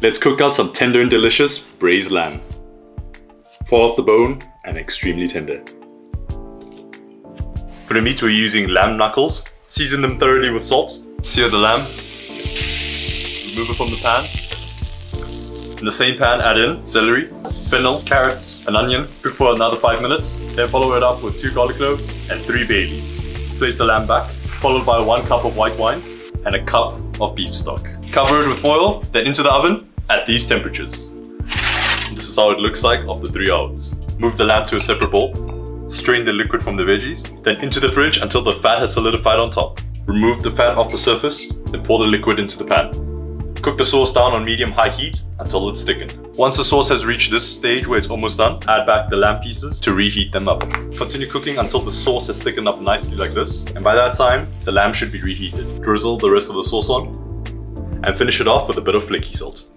Let's cook up some tender and delicious braised lamb. Fall off the bone and extremely tender. For the meat we're using lamb knuckles. Season them thoroughly with salt. Sear the lamb. Remove it from the pan. In the same pan add in celery, fennel, carrots, and onion. Cook for another 5 minutes. Then follow it up with 2 garlic cloves and 3 bay leaves. Place the lamb back, followed by 1 cup of white wine and a cup of beef stock. Cover it with foil, then into the oven at these temperatures. This is how it looks like after 3 hours. Move the lamb to a separate bowl strain the liquid from the veggies, then into the fridge until the fat has solidified on top. Remove the fat off the surface, then pour the liquid into the pan. Cook the sauce down on medium-high heat until it's thickened. Once the sauce has reached this stage where it's almost done, add back the lamb pieces to reheat them up. Continue cooking until the sauce has thickened up nicely like this, and by that time, the lamb should be reheated. Drizzle the rest of the sauce on, and finish it off with a bit of flaky salt.